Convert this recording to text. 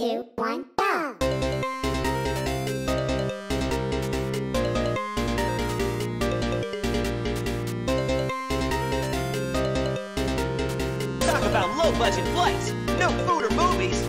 two, one, go! about low budget flights, no food or movies.